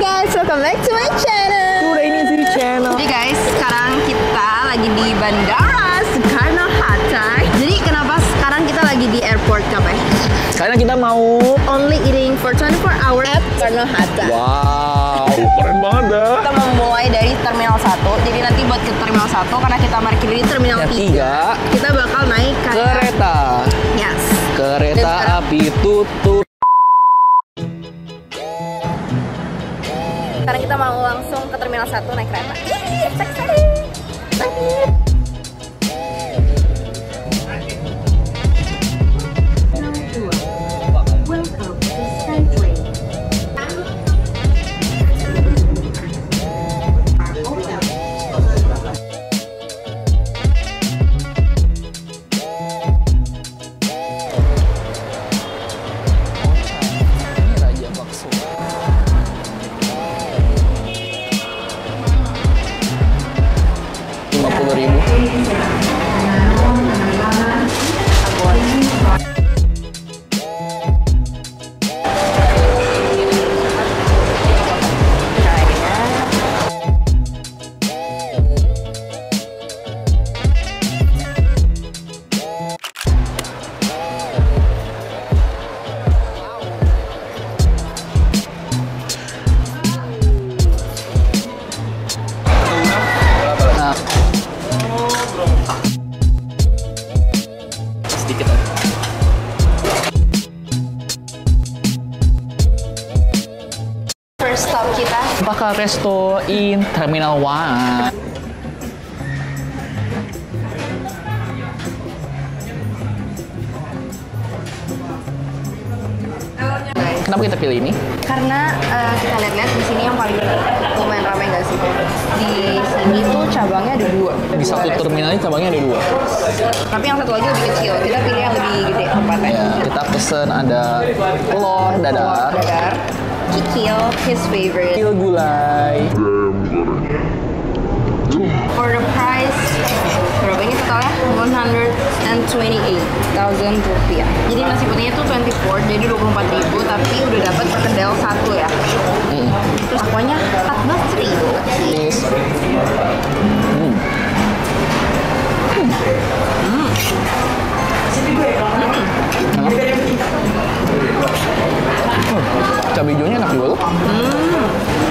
guys, welcome back to my channel. Udah ini sih channel. Jadi guys, sekarang kita lagi di Bandara Soekarno Hatta. Jadi kenapa sekarang kita lagi di airport Kape? Karena kita mau Only eating for 24 hours at Soekarno Hatta. Wow, keren banget dah. Kita mau mulai dari Terminal 1. Jadi nanti buat ke Terminal 1 karena kita parkir di Terminal Yang 3. tiga, Kita bakal naik kayak kereta. Yes. Kereta api tutup. Terminal 1 naik kereta. Ih, so resto in Terminal One? Kenapa kita pilih ini? karena eh, kita lihat-lihat di sini yang paling lumayan ramai nggak sih? Di sini tuh cabangnya ada dua. Di satu Dua terminal ini cabangnya ada dua. Tapi yang satu lagi lebih kecil. Kita pilih yang lebih gede tempatnya. Ya, kita pesen ada telur dadar, Dadar, kikil, his favorite. kecil gulai, For the price, berapa ini totalnya? 128,000 rupiah. Jadi nasi putihnya tuh 24, jadi 24 ribu, tapi udah dapat perkedel satu ya. Terus aquanya 14 ribu. Yes. Hmm. Enak. Hmm, Cabai hijaunya juga loh.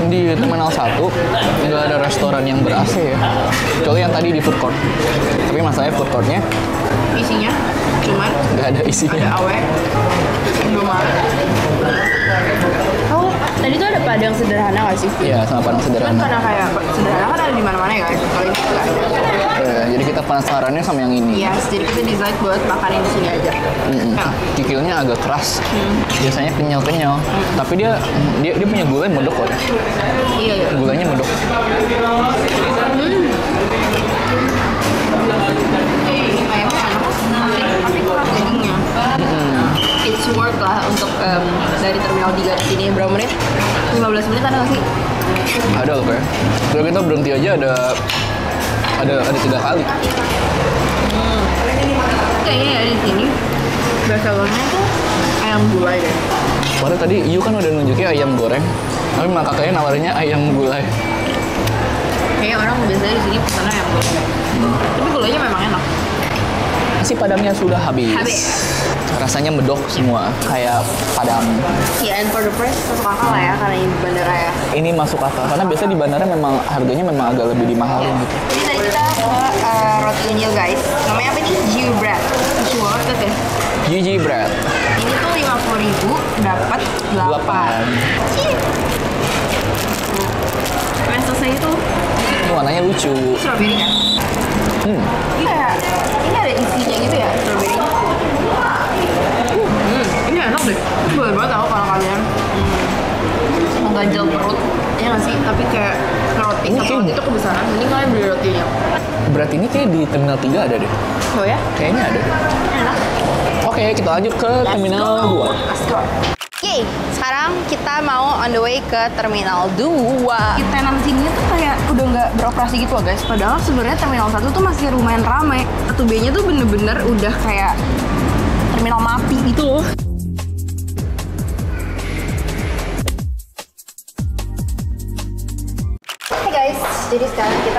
Di Terminal 1 nggak ada restoran yang ber AC ya. Kecuali yang tadi di food court. Tapi masalahnya food courtnya Isinya cuman nggak ada ada isinya. awe, indomaret. Oh, tadi tuh ada padang sederhana gak sih? Iya, sama padang Kan sederhana. karena kayak sederhana kan ada di mana-mana ya guys. Kalau ini nggak ada. Ya, jadi kita penasarannya sama yang ini. Iya, jadi kita decide buat makan yang di sini aja. Mm-mm. Nah, Kikilnya agak keras. Biasanya kenyal-kenyal. Tapi dia dia dia punya gulai medok kok. iya iya. Gulainya medok. Dagingnya. It's worth lah untuk em, dari terminal 3 ke sini berapa menit? 15 menit ada nggak sih? Ada loh kayak. Kalau kita berhenti aja ada ada ada tiga kali. Kayaknya ya di sini sellernya tuh ayam gulai deh. Padahal tadi Yu kan udah nunjukin ayam goreng. Tapi maka kayaknya nawarinnya ayam gulai. Kayaknya orang biasanya di sini pesannya ayam gulai. Tapi gulainya memang enak. Nasi padangnya sudah habis. Habis. Rasanya medok semua kayak padang. Ya, and for the price masuk akal lah ya karena ini di bandara ya. Ini masuk akal karena biasanya di bandara memang harganya memang agak lebih dimahalin gitu. Jadi tadi kita ke eh, roti unyil guys. Namanya apa nih? Jiu bread. Lucu banget ya. Gigi bread. Ini tuh 50 ribu dapat 8. Delapan. Yang selesai itu Ini warnanya lucu. strawberry kan? Hmm. Ganjel perut. Ya nggak sih? Tapi kayak roti Ini satu roti itu kebesaran. Ini kalian beli rotinya. Berat ini kayak di Terminal 3 ada deh. Oh ya? Kayaknya ada deh. Enak. Oke, kita lanjut ke Terminal 2. Let's go. Oke, sekarang kita mau on the way ke Terminal 2. Tenan sini tuh kayak udah nggak beroperasi gitu loh guys. Padahal sebenarnya Terminal 1 tuh masih lumayan ramai. Satu B-nya tuh bener-bener udah kayak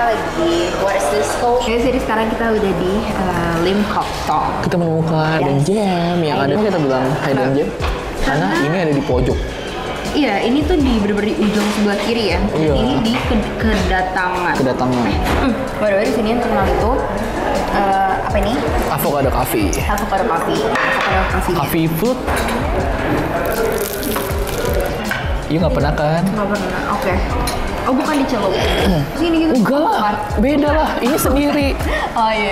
kita lagi di what is this called? Guys, jadi sekarang kita udah di uh, Lim Kok Tong. Kita menemukan hidden gem yang ada kita bilang hidden gem karena ini ada di pojok. Iya, ini tuh di bener-bener di ujung sebelah kiri ya. Dan Iya. ini di ke- kedatangan. Kedatangan Hmm, by the way di sini yang terkenal itu eh, apa ini? Avocado Cafe. Avocado coffee. Avocado coffee. Coffee food. Iya nggak pernah kan? Nggak pernah. Oke. Oh bukan di celok. Sini gitu. Enggak lah, beda lah. Ini sendiri. Oh iya.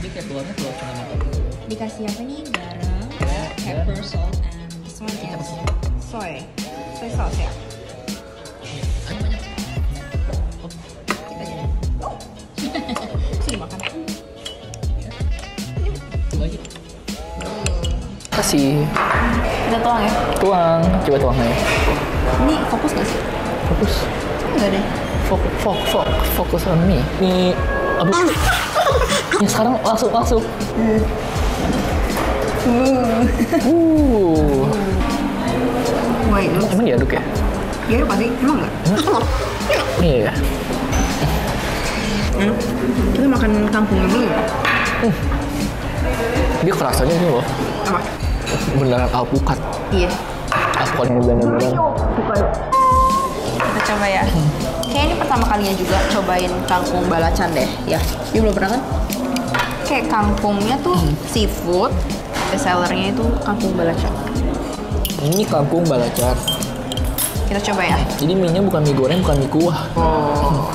Dia kayak keluarnya keluar Dikasih apa nih? Garam, pepper, salt, and one is soy. Soy sauce ya. Kita aja. Sini makan. Kasih. Kita tuang ya. Tuang. Coba tuang aja. Ini fokus nggak sih? Fokus. Enggak deh. Fok, fok, fok, fokus on me. Ini, aduh. Ini sekarang langsung, langsung. Uh. Wait, lu Emang diaduk ya? Ya lu pasti emang nggak? Iya ya. Hmm. Kita makan kangkungnya dulu ya? Dia kerasanya ini loh. Apa? Beneran alpukat. Iya. Alpukat yang bener-bener. Kita coba ya. Kayak ini pertama kalinya juga cobain kangkung balacan deh. Ya, dia belum pernah kan? Kayak kangkungnya tuh seafood, best sellernya itu kangkung balacan. Ini kangkung balacan. Kita coba ya. Jadi mie-nya bukan mie goreng, bukan mie kuah. Oh.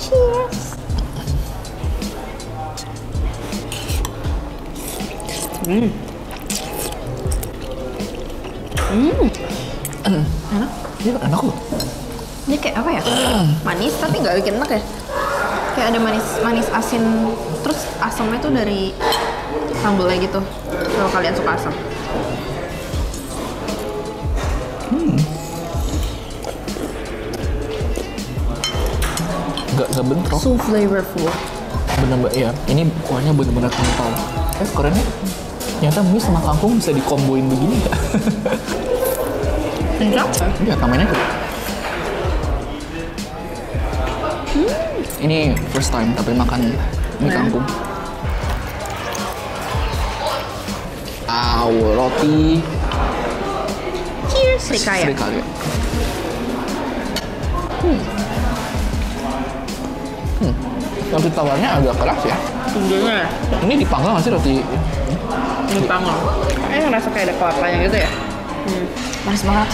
Cheers. Hmm. Hmm. Enak. Ini enak loh. Ini kayak apa ya? Manis tapi nggak bikin enak ya? Kayak ada manis manis asin terus asamnya tuh dari sambelnya gitu. Kalau kalian suka asam. Nggak, nggak bentrok. So flavorful. Bener-bener, ya. Ini kuahnya bener-bener kental. Eh, kerennya. Ternyata mie sama kangkung bisa dikomboin begini ya. Enggak? Iya, tambahin aja. Ini first time tapi makan mie kangkung. Aw, roti Cheers. Serikaya. serikaya. Hmm. Hmm. Roti tawarnya agak keras ya. Tingginya ya. Ini dipanggang nggak sih roti? Ini panggang. Kayaknya ngerasa kayak ada kelapanya gitu ya. Hmm. Manis banget.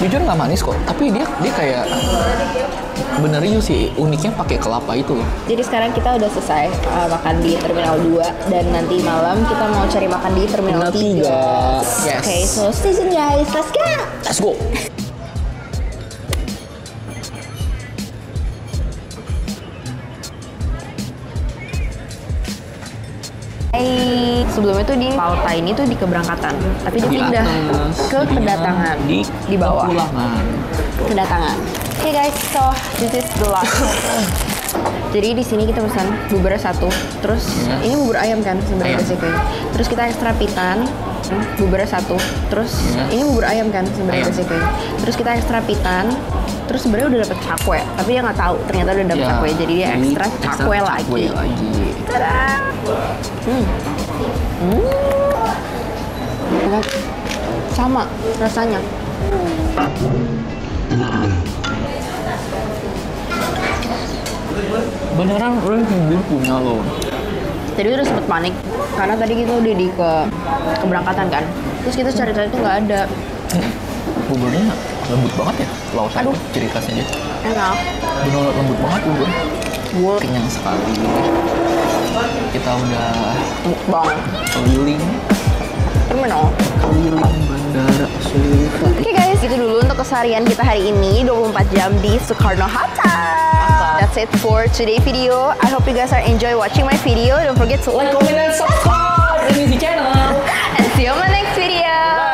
Jujur nggak manis kok, tapi dia dia kayak bener juga sih uniknya pakai kelapa itu loh. Jadi sekarang kita udah selesai uh, makan di Terminal 2 dan nanti malam kita mau cari makan di Terminal 3. Yes. Oke, so stay tune guys. Let's go. Let's go. Sebelumnya tuh di Pauta ini tuh di keberangkatan, tapi dia Di pindah ke kedatangan di, di bawah. Kedatangan. Oke guys, so this is the last. Jadi di sini kita pesan bubur satu, terus Yes. ini bubur ayam kan sebenarnya Ayam. basically. Terus kita ekstra pitan, bubur satu, terus Yes. ini bubur ayam kan sebenarnya basically. Terus kita ekstra pitan, terus sebenarnya udah dapet cakwe, tapi dia nggak tahu ternyata udah dapet Ya, cakwe, jadi dia ekstra ekstra cakwe lagi. cakwe lagi. Tada! Hmm. Hmm. Sama rasanya. Beneran gue punya loh. Jadi udah sempet panik karena tadi kita udah di ke keberangkatan kan. Terus kita cari-cari tuh nggak ada. Buburnya lembut banget ya. Lautan Aduh. ciri khasnya dia. Enak. Bener lembut banget bubur. Kenyang sekali kita udah mukbang keliling terminal keliling bandara Oke okay guys, itu dulu untuk keseharian kita hari ini 24 jam di Soekarno Hatta. That's it for today video. I hope you guys are enjoy watching my video. Don't forget to like, comment, and subscribe to the channel. and see you on my next video. Bye.